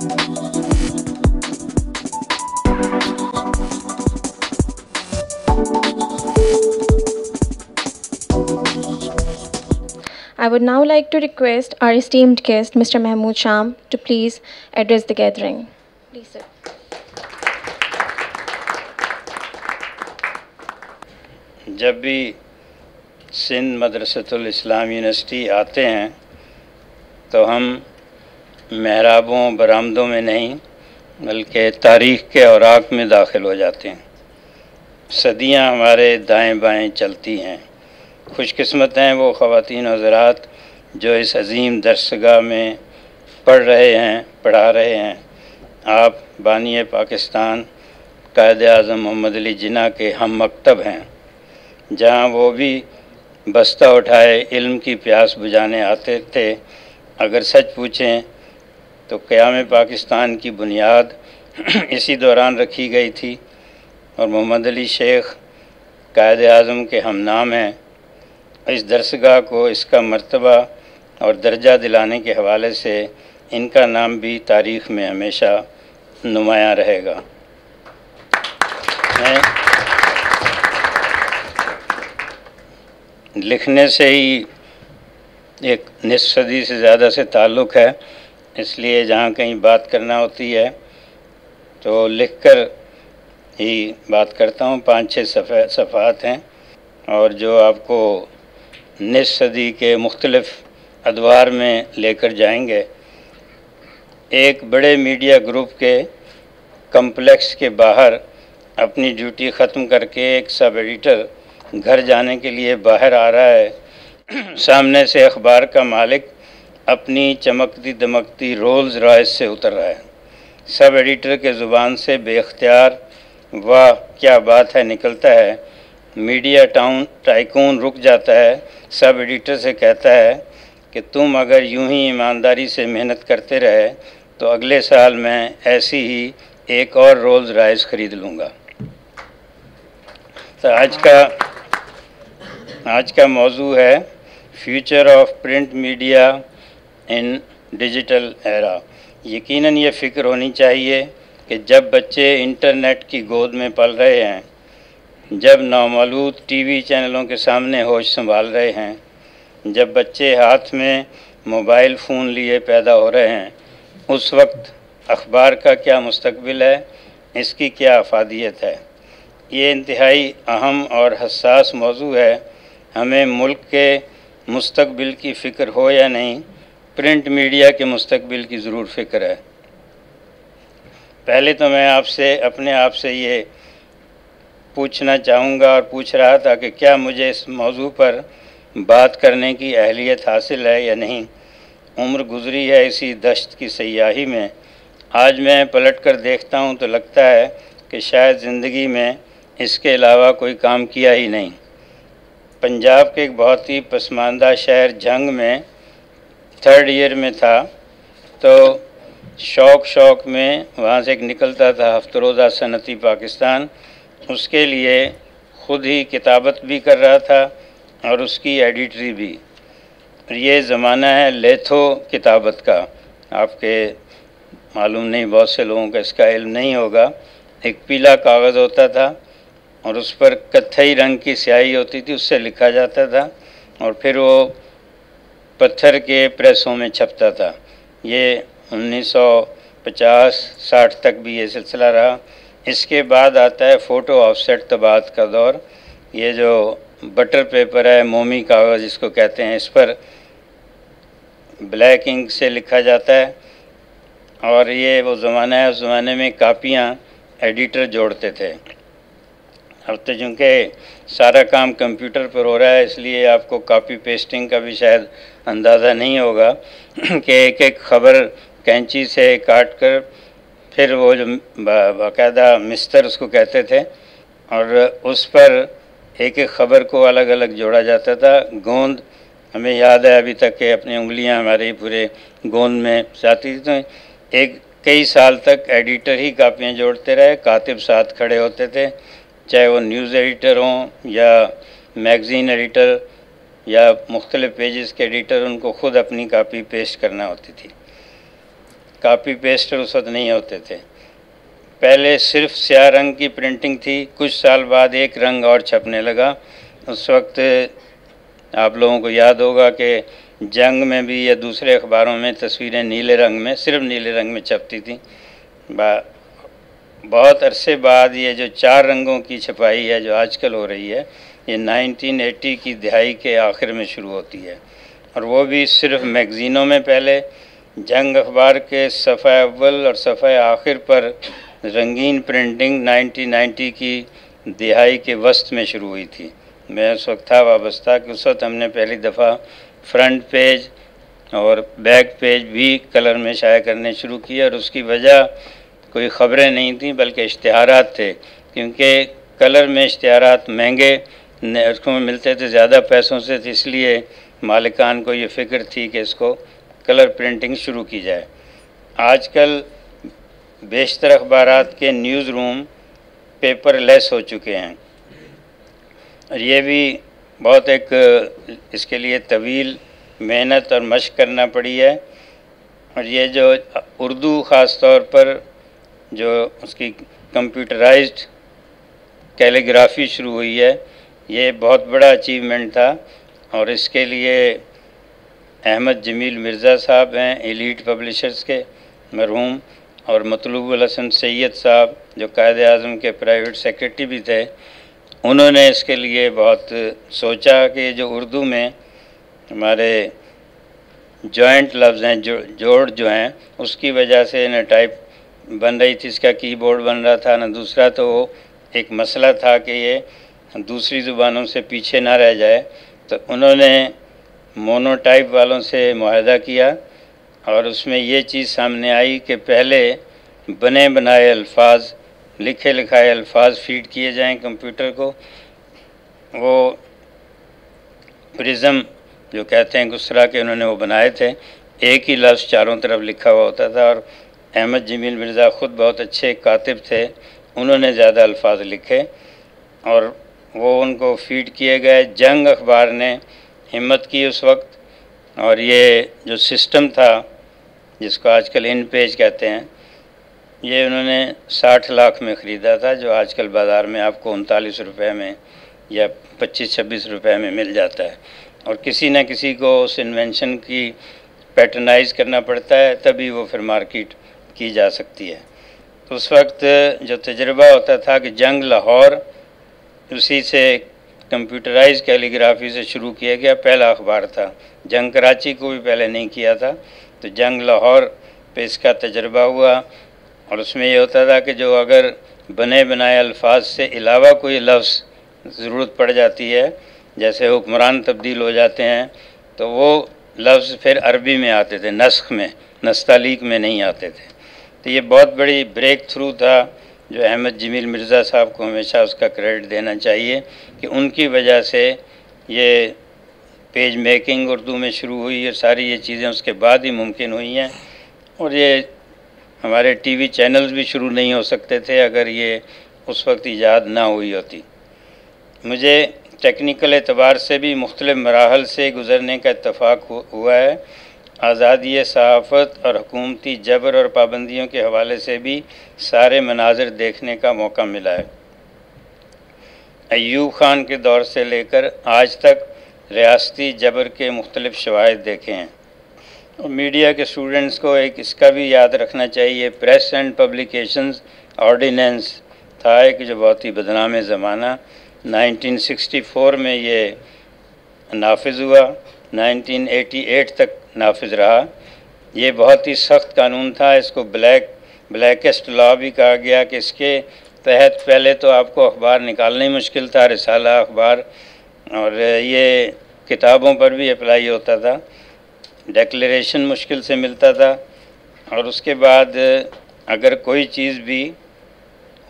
I would now like to request our esteemed guest mister Mahmood Sham to please address the gathering sir جب بھی سندھ مدرسۃ الاسلام university آتے ہیں، تو ہم محرابوں، برآمدوں میں نہیں، بلکہ تاریخ کے اوراق میں داخل ہو جاتے ہیں۔ صدیاں ہمارے دائیں بائیں چلتی ہیں۔ خوش قسمت ہیں وہ خواتین حضرات جو اس عظیم درسگاہ میں پڑھ رہے ہیں، پڑھا رہے ہیں۔ آپ بانی پاکستان، قائد اعظم محمد علی جناح کے ہم مکتب ہیں۔ جہاں وہ بھی بستہ اٹھائے، علم کی پیاس بجانے آتے تھے۔ اگر سچ پوچھیں تو قیام پاکستان کی بنیاد اسی دوران رکھی گئی تھی اور محمد علی شیخ قائد اعظم کے ہم نام ہیں۔ اس درسگاہ کو اس کا مرتبہ اور درجہ دلانے کے حوالے سے ان کا نام بھی تاریخ میں ہمیشہ نمایاں رہے گا۔ میں لکھنے سے ہی ایک نصف صدی سے زیادہ سے تعلق ہے۔ اس لیے جہاں کہیں بات کرنا ہوتی ہے، تو لکھ کر ہی بات کرتا ہوں۔ پانچ چھ صفحات ہیں۔ اور جو آپ کو نصف صدی کے مختلف ادوار میں لے کر جائیں گے، ایک بڑے میڈیا گروپ کے کمپلیکس کے باہر اپنی ڈیوٹی ختم کر کے ایک سب ایڈیٹر گھر جانے کے لیے باہر آ رہا ہے۔ سامنے سے اخبار کا مالک اپنی چمکتی دمکتی رولز رائز سے اتر رہا ہے۔ سب ایڈیٹر کے زبان سے بے اختیار واہ، کیا بات ہے، نکلتا ہے۔ میڈیا ٹاؤن ٹائکون رک جاتا ہے۔ سب ایڈیٹر سے کہتا ہے کہ تم اگر یوں ہی ایمانداری سے محنت کرتے رہے تو اگلے سال میں ایسی ہی ایک اور رولز رائز خرید لوں گا۔ تو آج کا آج کا موضوع ہے future of print media. In digital era. یقیناً یہ فکر ہونی چاہیے کہ جب بچے انٹرنیٹ کی گود میں پل رہے ہیں، جب نومولود ٹی وی چینلوں کے سامنے ہوش سنبھال رہے ہیں، جب بچے ہاتھ میں موبائل فون لیے پیدا ہو رہے ہیں، اس وقت اخبار کا کیا مستقبل ہے؟ اس کی کیا افادیت ہے؟ یہ انتہائی اہم اور حساس موضوع ہے۔ ہمیں ملک کے مستقبل کی فکر ہو یا نہیں پرنٹ میڈیا کے مستقبل کی ضرور فکر ہے۔ پہلے تو میں آپ سے، اپنے آپ سے یہ پوچھنا چاہوں گا اور پوچھ رہا تھا کہ کیا مجھے اس موضوع پر بات کرنے کی اہلیت حاصل ہے یا نہیں۔ عمر گزری ہے اسی دشت کی سیاہی میں۔ آج میں پلٹ کر دیکھتا ہوں تو لگتا ہے کہ شاید زندگی میں اس کے علاوہ کوئی کام کیا ہی نہیں۔ پنجاب کے ایک بہت ہی پسماندہ شہر جنگ میں تھرڈ ایئر میں تھا، تو شوق شوق میں وہاں سے ایک نکلتا تھا ہفت روزہ صنعتی پاکستان۔ اس کے لیے خود ہی کتابت بھی کر رہا تھا اور اس کی ایڈیٹری بھی۔ یہ زمانہ ہے لیتھو کتابت کا۔ آپ کے معلوم نہیں، بہت سے لوگوں کا اس کا علم نہیں ہوگا۔ ایک پیلا کاغذ ہوتا تھا اور اس پر کتھئی رنگ کی سیاہی ہوتی تھی، اس سے لکھا جاتا تھا۔ اور پھر وہ پتھر کے پریسوں میں چھپتا تھا۔ یہ انیس سو پچاس ساٹھ تک بھی یہ سلسلہ رہا۔ اس کے بعد آتا ہے فوٹو آف سیٹ طباعت کا دور۔ یہ جو بٹر پیپر ہے، مومی کاغذ جس کو کہتے ہیں، اس پر بلیک انک سے لکھا جاتا ہے۔ اور یہ وہ زمانہ ہے، اس زمانے میں کاپیاں ایڈیٹر جوڑتے تھے۔ اب تو چونکہ سارا کام کمپیوٹر پر ہو رہا ہے، اس لیے آپ کو کاپی پیسٹنگ کا بھی شاید اندازہ نہیں ہوگا کہ ایک ایک خبر کینچی سے کاٹ کر پھر وہ جو باقاعدہ مستر اس کو کہتے تھے اور اس پر ایک ایک خبر کو الگ الگ جوڑا جاتا تھا۔ گوند، ہمیں یاد ہے ابھی تک کہ اپنی انگلیاں ہمارے پورے گوند میں جاتی تھیں۔ ایک کئی سال تک ایڈیٹر ہی کاپیاں جوڑتے رہے، کاتب ساتھ کھڑے ہوتے تھے، چاہے وہ نیوز ایڈیٹر ہوں یا میگزین ایڈیٹر۔ یا مختلف پیجز کے ایڈیٹر ان کو خود اپنی کاپی پیسٹ کرنا ہوتی تھی۔ کاپی پیسٹر اس وقت نہیں ہوتے تھے۔ پہلے صرف سیاہ رنگ کی پرنٹنگ تھی۔ کچھ سال بعد ایک رنگ اور چھپنے لگا۔ اس وقت آپ لوگوں کو یاد ہوگا کہ جنگ میں بھی یا دوسرے اخباروں میں تصویریں نیلے رنگ میں، صرف نیلے رنگ میں چھپتی تھیں۔ بہت عرصے بعد یہ جو چار رنگوں کی چھپائی ہے، جو آج کل ہو رہی ہے یہ نائنٹین ایٹی کی دہائی کے آخر میں شروع ہوتی ہے۔ اور وہ بھی صرف میگزینوں میں پہلے۔ جنگ اخبار کے صفحہ اول اور صفحہ آخر پر رنگین پرنٹنگ نائنٹین نائنٹی کی دہائی کے وسط میں شروع ہوئی تھی۔ میں اس وقت تھا وابستہ کہ اس وقت ہم نے پہلی دفعہ فرنٹ پیج اور بیک پیج بھی کلر میں شائع کرنے شروع کیے اور اس کی وجہ کوئی خبریں نہیں تھیں بلکہ اشتہارات تھے۔ کیونکہ کلر میں اشتہارات مہنگے میں ملتے تھے زیادہ پیسوں سے اس لیے مالکان کو یہ فکر تھی کہ اس کو کلر پرنٹنگ شروع کی جائے۔ آج کل بیشتر اخبارات کے نیوز روم پیپر لیس ہو چکے ہیں۔ اور یہ بھی بہت ایک، اس کے لیے طویل محنت اور مشق کرنا پڑی ہے۔ اور یہ جو اردو خاص طور پر جو اس کی کمپیوٹرائزڈ کیلیگرافی شروع ہوئی ہے یہ بہت بڑا اچیومنٹ تھا اور اس کے لیے احمد جمیل مرزا صاحب ہیں ایلیٹ پبلشرز کے، مرحوم اور مطلوب الحسن سید صاحب جو قائد اعظم کے پرائیویٹ سیکرٹری بھی تھے۔ انہوں نے اس کے لیے بہت سوچا کہ جو اردو میں ہمارے جوائنٹ لفظ ہیں، جو جوڑ جو ہیں، اس کی وجہ سے نہ ٹائپ بن رہی تھی، اس کا کی بورڈ بن رہا تھا، نہ دوسرا تو وہ ایک مسئلہ تھا کہ یہ دوسری زبانوں سے پیچھے نہ رہ جائے، تو انہوں نے مونو ٹائپ والوں سے معاہدہ کیا اور اس میں یہ چیز سامنے آئی کہ پہلے بنے بنائے الفاظ، لکھے لکھائے الفاظ فیڈ کیے جائیں کمپیوٹر کو۔ وہ پرزم جو کہتے ہیں گسرا کے، انہوں نے وہ بنائے تھے۔ ایک ہی لفظ چاروں طرف لکھا ہوا ہوتا تھا اور احمد جمیل مرزا خود بہت اچھے کاتب تھے، انہوں نے زیادہ الفاظ لکھے اور وہ ان کو فیڈ کیے گئے جنگ اخبار نے ہمت کی اس وقت اور یہ جو سسٹم تھا، جس کو آج کل ان پیج کہتے ہیں، یہ انہوں نے ساٹھ لاکھ میں خریدا تھا، جو آج کل بازار میں آپ کو انتالیس روپے میں یا پچیس چھبیس روپے میں مل جاتا ہے۔ اور کسی نہ کسی کو اس انوینشن کی پیٹرنائز کرنا پڑتا ہے، تبھی وہ پھر مارکیٹ کی جا سکتی ہے۔ اس وقت جو تجربہ ہوتا تھا کہ جنگ لاہور اسی سے کمپیوٹرائز کیلیگرافی سے شروع کیا گیا، پہلا اخبار تھا۔ جنگ کراچی کو بھی پہلے نہیں کیا تھا۔ تو جنگ لاہور پہ اس کا تجربہ ہوا اور اس میں یہ ہوتا تھا کہ جو اگر بنے بنائے الفاظ سے علاوہ کوئی لفظ ضرورت پڑ جاتی ہے، جیسے حکمران تبدیل ہو جاتے ہیں، تو وہ لفظ پھر عربی میں آتے تھے، نسخ میں، نستعلیق میں نہیں آتے تھے۔ تو یہ بہت بڑی بریک تھرو تھا۔ جو احمد جمیل مرزا صاحب کو ہمیشہ اس کا کریڈٹ دینا چاہیے کہ ان کی وجہ سے یہ پیج میکنگ اردو میں شروع ہوئی اور ساری یہ چیزیں اس کے بعد ہی ممکن ہوئی ہیں اور یہ ہمارے ٹی وی چینلز بھی شروع نہیں ہو سکتے تھے اگر یہ اس وقت ایجاد نہ ہوئی ہوتی۔ مجھے ٹیکنیکل اعتبار سے بھی مختلف مراحل سے گزرنے کا اتفاق ہوا ہے۔ آزادی صحافت اور حکومتی جبر اور پابندیوں کے حوالے سے بھی سارے مناظر دیکھنے کا موقع ملا ہے۔ ایوب خان کے دور سے لے کر آج تک ریاستی جبر کے مختلف شواہد دیکھے ہیں۔ اور میڈیا کے اسٹوڈنٹس کو ایک اس کا بھی یاد رکھنا چاہیے، پریس اینڈ پبلیکیشنز آرڈیننس تھا ایک جو بہت ہی بدنام زمانہ۔ نائنٹین سکسٹی فور میں یہ نافذ ہوا۔ نائنٹین ایٹی ایٹ تک نافذ رہا۔ یہ بہت ہی سخت قانون تھا۔ اس کو بلیک، بلیکسٹ لا بھی کہا گیا کہ اس کے تحت پہلے تو آپ کو اخبار نکالنا ہی مشکل تھا، رسالہ، اخبار، اور یہ کتابوں پر بھی اپلائی ہوتا تھا۔ ڈیکلیریشن مشکل سے ملتا تھا۔ اور اس کے بعد اگر کوئی چیز بھی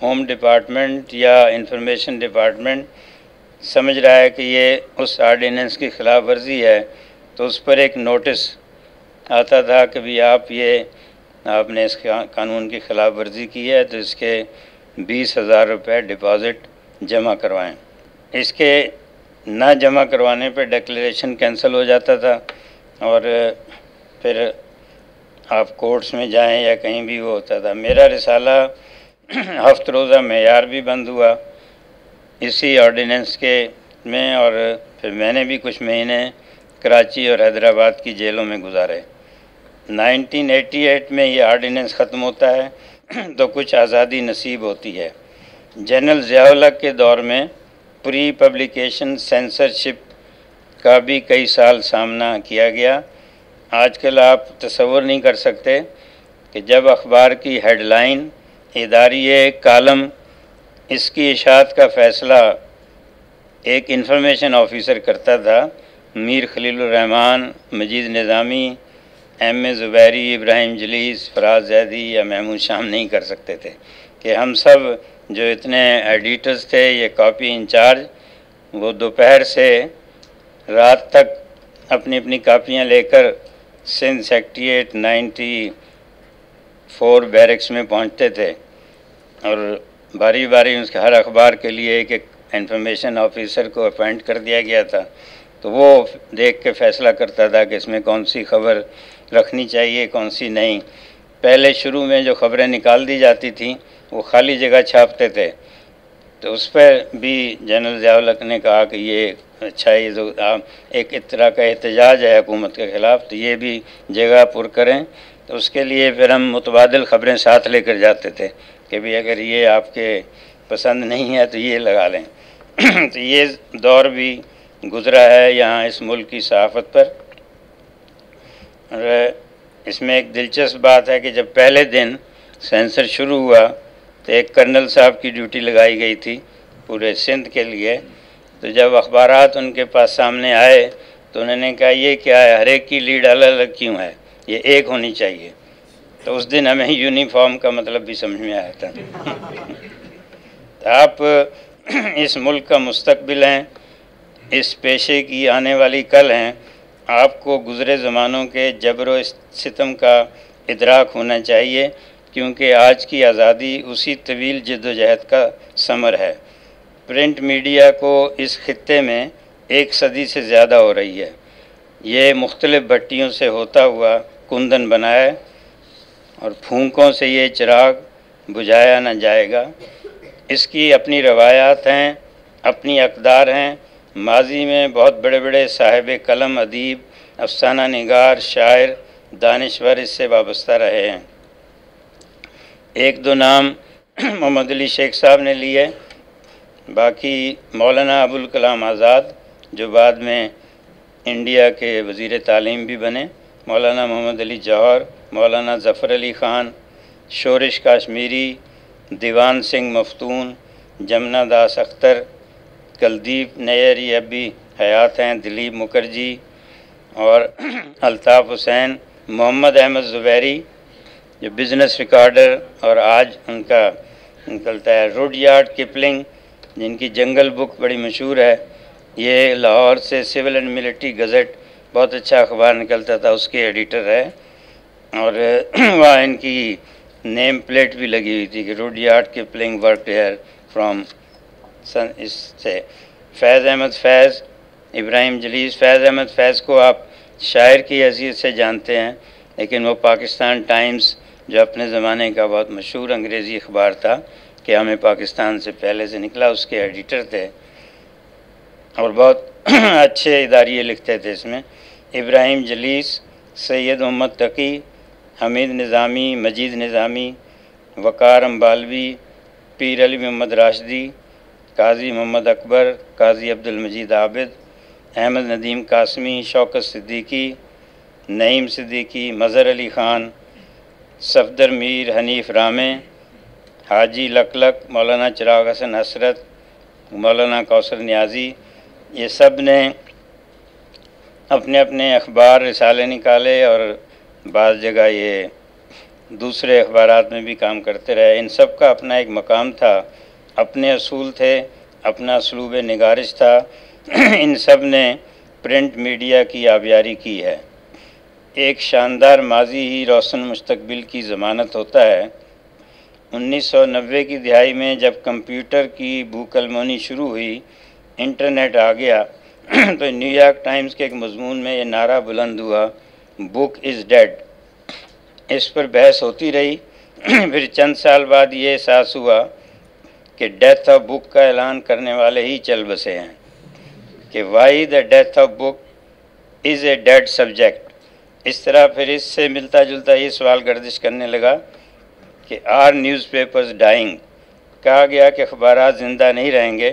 ہوم ڈپارٹمنٹ یا انفارمیشن ڈپارٹمنٹ سمجھ رہا ہے کہ یہ اس آرڈیننس کی خلاف ورزی ہے تو اس پر ایک نوٹس آتا تھا کہ بھی آپ یہ، آپ نے اس قانون کی خلاف ورزی کی ہے تو اس کے بیس ہزار روپے ڈپازٹ جمع کروائیں۔ اس کے نہ جمع کروانے پہ ڈیکلیریشن کینسل ہو جاتا تھا اور پھر آپ کورٹس میں جائیں یا کہیں بھی وہ ہوتا تھا۔ میرا رسالہ ہفت روزہ معیار بھی بند ہوا۔ اسی آرڈیننس کے میں اور پھر میں نے بھی کچھ مہینے کراچی اور حیدرآباد کی جیلوں میں گزارے۔ نائنٹین ایٹی ایٹ میں یہ آرڈیننس ختم ہوتا ہے، تو کچھ آزادی نصیب ہوتی ہے۔ جنرل ضیاء کے دور میں پری پبلیکیشن سینسرشپ کا بھی کئی سال سامنا کیا گیا۔ آج کل آپ تصور نہیں کر سکتے کہ جب اخبار کی ہیڈ لائن، اداری کالم، اس کی اشاعت کا فیصلہ ایک انفارمیشن آفیسر کرتا تھا میر خلیل الرحمن، مجید نظامی، ایم اے زبیری، ابراہیم جلیس، فراز زیدی یا محمود شام نہیں کر سکتے تھے کہ ہم سب جو اتنے ایڈیٹرز تھے، یہ کاپی انچارج وہ دوپہر سے رات تک اپنی اپنی کاپیاں لے کر Sindh secretariat ninety four barracks میں پہنچتے تھے اور باری باری اس کے ہر اخبار کے لیے ایک ایک انفارمیشن آفیسر کو اپوائنٹ کر دیا گیا تھا۔ تو وہ دیکھ کے فیصلہ کرتا تھا کہ اس میں کون سی خبر رکھنی چاہیے، کون سی نہیں۔ پہلے شروع میں جو خبریں نکال دی جاتی تھیں، وہ خالی جگہ چھاپتے تھے۔ تو اس پہ بھی جنرل ضیاء الحق نے کہا کہ یہ اچھا یہ جو ایک طرح کا احتجاج ہے حکومت کے خلاف، تو یہ بھی جگہ پر کریں۔ تو اس کے لیے پھر ہم متبادل خبریں ساتھ لے کر جاتے تھے کہ بھی اگر یہ آپ کے پسند نہیں ہے تو یہ لگا لیں۔ تو یہ دور بھی گزرا ہے یہاں اس ملک کی صحافت پر۔ اور اس میں ایک دلچسپ بات ہے کہ جب پہلے دن سینسر شروع ہوا تو ایک کرنل صاحب کی ڈیوٹی لگائی گئی تھی پورے سندھ کے لیے۔ تو جب اخبارات ان کے پاس سامنے آئے تو انہوں نے کہا، یہ کیا ہے؟ ہر ایک کی لیڈ الگ الگ کیوں ہے؟ یہ ایک ہونی چاہیے۔ تو اس دن ہمیں یونیفارم کا مطلب بھی سمجھ میں آیا تھا۔ آپ اس ملک کا مستقبل ہیں۔ اس پیشے کی آنے والی کل ہیں، آپ کو گزرے زمانوں کے جبر و ستم کا ادراک ہونا چاہیے، کیونکہ آج کی آزادی اسی طویل جد و جہد کا ثمر ہے۔ پرنٹ میڈیا کو اس خطے میں ایک صدی سے زیادہ ہو رہی ہے۔ یہ مختلف بھٹیوں سے ہوتا ہوا کندن بنائے اور پھونکوں سے یہ چراغ بجھایا نہ جائے گا۔ اس کی اپنی روایات ہیں، اپنی اقدار ہیں ماضی میں بہت بڑے بڑے صاحب قلم، ادیب، افسانہ نگار، شاعر، دانشور اس سے وابستہ رہے ہیں۔ ایک دو نام محمد علی شیخ صاحب نے لیے، باقی مولانا ابوالکلام آزاد، جو بعد میں انڈیا کے وزیر تعلیم بھی بنے، مولانا محمد علی جوہر، مولانا ظفر علی خان، شورش کاشمیری، دیوان سنگھ مفتون، جمنا داس اختر کلدیپ نیری اب بھی حیات ہیں، دلیپ مکرجی اور الطاف حسین، محمد احمد زبیری، جو بزنس ریکارڈر اور آج ان کا نکلتا ہے روڈ یارڈ، کپلنگ، جن کی جنگل بک بڑی مشہور ہے۔ یہ لاہور سے سول اینڈ ملٹری گزٹ، بہت اچھا اخبار نکلتا تھا، اس کے ایڈیٹر ہے۔ اور وہاں ان کی نیم پلیٹ بھی لگی ہوئی تھی کہ Rudyard, Kipling, work here from son, اس سے۔ فیض احمد، فیض ابراہیم جلیس فیض احمد، فیض کو آپ شاعر کی حیثیت سے جانتے ہیں، لیکن وہ پاکستان ٹائمز، جو اپنے زمانے کا بہت مشہور انگریزی اخبار تھا، کہ ہمیں پاکستان سے پہلے سے نکلا، اس کے ایڈیٹر تھے۔ اور بہت اچھے اداریے لکھتے تھے اس میں۔ ابراہیم جلیس سید محمد تقی، حمید نظامی، مجید نظامی، وقار امبالوی، پیر علی محمد راشدی قاضی محمد اکبر، قاضی عبد المجید عابد، احمد ندیم قاسمی، شوکت صدیقی، نعیم صدیقی، مظہر علی خان، صفدر میر حنیف رامے، حاجی لک لک مولانا چراغ حسن حسرت، مولانا کوثر نیازی، یہ سب نے اپنے اپنے اخبار رسالے نکالے اور بعض جگہ یہ دوسرے اخبارات میں بھی کام کرتے رہے۔ ان سب کا اپنا ایک مقام تھا۔ اپنے اصول تھے، اپنا اسلوب نگارش تھا۔ ان سب نے پرنٹ میڈیا کی آبیاری کی ہے۔ ایک شاندار ماضی ہی روشن مستقبل کی ضمانت ہوتا ہے۔ انیس سو نوے کی دہائی میں جب کمپیوٹر کی بھوکلمونی شروع ہوئی، انٹرنیٹ آ گیا، تو نیو یارک ٹائمز کے ایک مضمون میں یہ نعرہ بلند ہوا، بک از ڈیڈ اس پر بحث ہوتی رہی۔ پھر چند سال بعد یہ احساس ہوا کہ ڈیتھ آف بک کا اعلان کرنے والے ہی چل بسے ہیں۔ کہ why the death of book is a dead subject اس طرح پھر اس سے ملتا جلتا یہ سوال گردش کرنے لگا کہ آر نیوز پیپرز ڈائنگ کہا گیا کہ اخبارات زندہ نہیں رہیں گے۔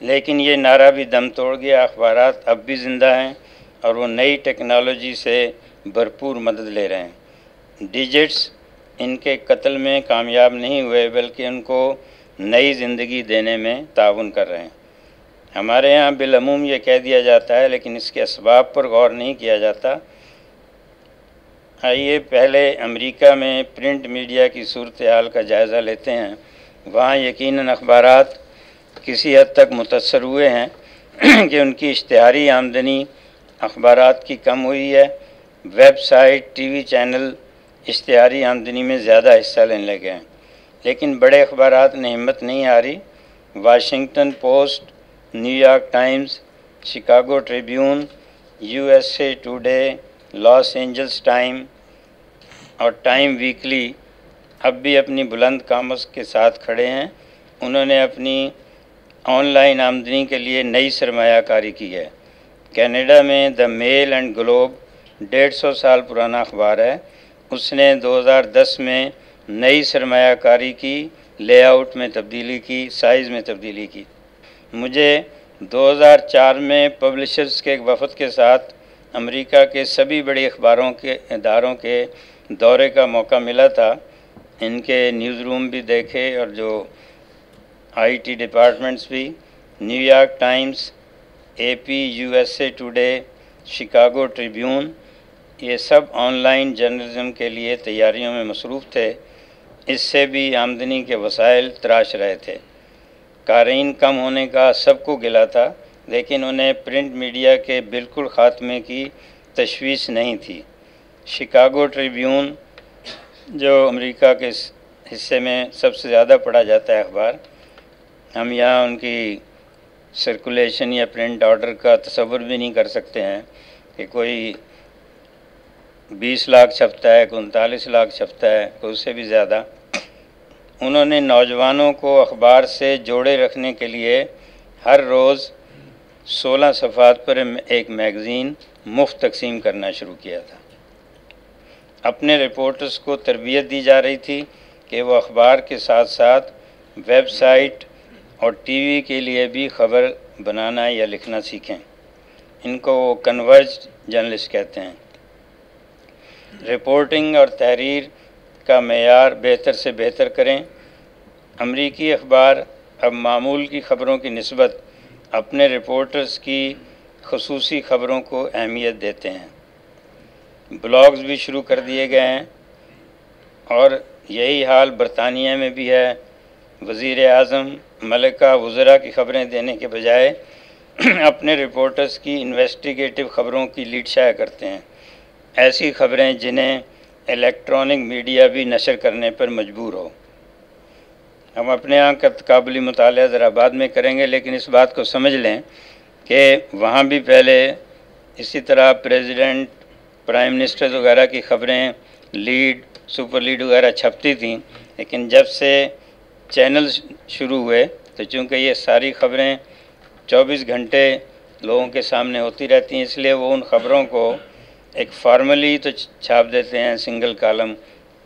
لیکن یہ نعرہ بھی دم توڑ گیا، اخبارات اب بھی زندہ ہیں اور وہ نئی ٹیکنالوجی سے بھرپور مدد لے رہے ہیں۔ ڈیجٹس ان کے قتل میں کامیاب نہیں ہوئے بلکہ ان کو نئی زندگی دینے میں تعاون کر رہے ہیں۔ ہمارے یہاں بالعموم یہ کہہ دیا جاتا ہے، لیکن اس کے اسباب پر غور نہیں کیا جاتا۔ آئیے پہلے امریکہ میں پرنٹ میڈیا کی صورتحال کا جائزہ لیتے ہیں۔ وہاں یقیناً اخبارات کسی حد تک متاثر ہوئے ہیں کہ ان کی اشتہاری آمدنی اخبارات کی کم ہوئی ہے۔ Website, T V channel اشتہاری آمدنی میں زیادہ حصہ لینے لگے ہیں۔ لیکن بڑے اخبارات نے ہمت نہیں آ رہی۔ Washington Post, New York Times, Chicago Tribune, U S A today, Los Angeles time اور ٹائم ویکلی اب بھی اپنی بلند کامس کے ساتھ کھڑے ہیں۔ انہوں نے اپنی آن لائن آمدنی کے لیے نئی سرمایہ کاری کی ہے۔ کینیڈا میں دا میل اینڈ گلوب، ڈیڑھ سو سال پرانا اخبار ہے۔ اس نے دو ہزار دس میں نئی سرمایہ کاری کی، لے آؤٹ میں تبدیلی کی، سائز میں تبدیلی کی۔ مجھے دو ہزار چار میں پبلشرز کے ایک وفد کے ساتھ امریکہ کے سبھی بڑی اخباروں کے اداروں کے دورے کا موقع ملا تھا۔ ان کے نیوز روم بھی دیکھے اور جو آئی ٹی ڈپارٹمنٹس بھی، New York Times, A P, U S A today, Chicago Tribune یہ سب آن لائن جرنلزم کے لیے تیاریوں میں مصروف تھے، اس سے بھی آمدنی کے وسائل تراش رہے تھے۔ قارئین کم ہونے کا سب کو گلا تھا، لیکن انہیں پرنٹ میڈیا کے بالکل خاتمے کی تشویش نہیں تھی۔ شکاگو ٹریبیون، جو امریکہ کے حصے میں سب سے زیادہ پڑھا جاتا ہے اخبار، ہم یہاں ان کی سرکولیشن یا پرنٹ آرڈر کا تصور بھی نہیں کر سکتے ہیں کہ کوئی بیس لاکھ چھپتا ہے کوئی انتالیس لاکھ چھپتا ہے، کوئی اس سے بھی زیادہ۔ انہوں نے نوجوانوں کو اخبار سے جوڑے رکھنے کے لیے ہر روز سولہ صفحات پر ایک میگزین مفت تقسیم کرنا شروع کیا تھا۔ اپنے رپورٹرز کو تربیت دی جا رہی تھی کہ وہ اخبار کے ساتھ ساتھ ویب سائٹ اور ٹی وی کے لیے بھی خبر بنانا یا لکھنا سیکھیں۔ ان کو وہ کنورج جرنلسٹ کہتے ہیں۔ رپورٹنگ اور تحریر کا معیار بہتر سے بہتر کریں۔ امریکی اخبار اب معمول کی خبروں کی نسبت اپنے رپورٹرز کی خصوصی خبروں کو اہمیت دیتے ہیں۔ بلاگز بھی شروع کر دیے گئے ہیں اور یہی حال برطانیہ میں بھی ہے۔ وزیر اعظم ملکہ وزراء کی خبریں دینے کے بجائے اپنے رپورٹرز کی انویسٹیگیٹو خبروں کی لیڈ شائع کرتے ہیں۔ ایسی خبریں جنہیں الیکٹرانک میڈیا بھی نشر کرنے پر مجبور ہو۔ ہم اپنے یہاں کا قابلی مطالعہ ذرا بعد میں کریں گے، لیکن اس بات کو سمجھ لیں کہ وہاں بھی پہلے اسی طرح پریزیڈنٹ پرائم منسٹر وغیرہ کی خبریں لیڈ سپر لیڈ وغیرہ چھپتی تھیں، لیکن جب سے چینل شروع ہوئے تو چونکہ یہ ساری خبریں چوبیس گھنٹے لوگوں کے سامنے ہوتی رہتی ہیں، اس لیے وہ ان خبروں کو ایک فارملی تو چھاپ دیتے ہیں، سنگل کالم،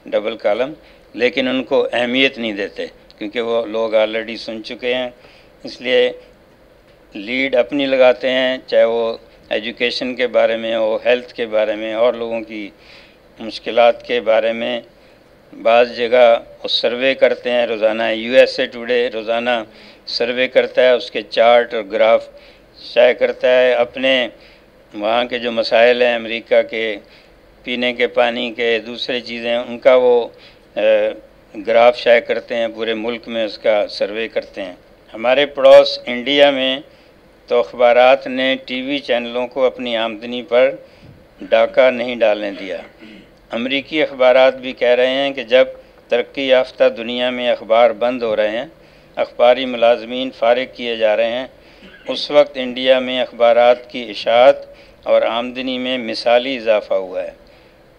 ڈبل کالم، لیکن ان کو اہمیت نہیں دیتے، کیونکہ وہ لوگ آلریڈی سن چکے ہیں۔ اس لیے لیڈ اپنی لگاتے ہیں، چاہے وہ ایجوکیشن کے بارے میں ہو ہیلتھ کے بارے میں، اور لوگوں کی مشکلات کے بارے میں۔ بعض جگہ وہ سروے کرتے ہیں، روزانہ یو ایس اے ٹوڈے روزانہ سروے کرتا ہے، اس کے چارٹ اور گراف شائع کرتا ہے، اپنے وہاں کے جو مسائل ہیں امریکہ کے، پینے کے پانی کے دوسرے چیزیں، ان کا وہ گراف شائع کرتے ہیں، پورے ملک میں اس کا سروے کرتے ہیں۔ ہمارے پڑوس انڈیا میں تو اخبارات نے ٹی وی چینلوں کو اپنی آمدنی پر ڈاکہ نہیں ڈالنے دیا۔ امریکی اخبارات بھی کہہ رہے ہیں کہ جب ترقی یافتہ دنیا میں اخبار بند ہو رہے ہیں، اخباری ملازمین فارغ کیے جا رہے ہیں، اس وقت انڈیا میں اخبارات کی اشاعت اور آمدنی میں مثالی اضافہ ہوا ہے۔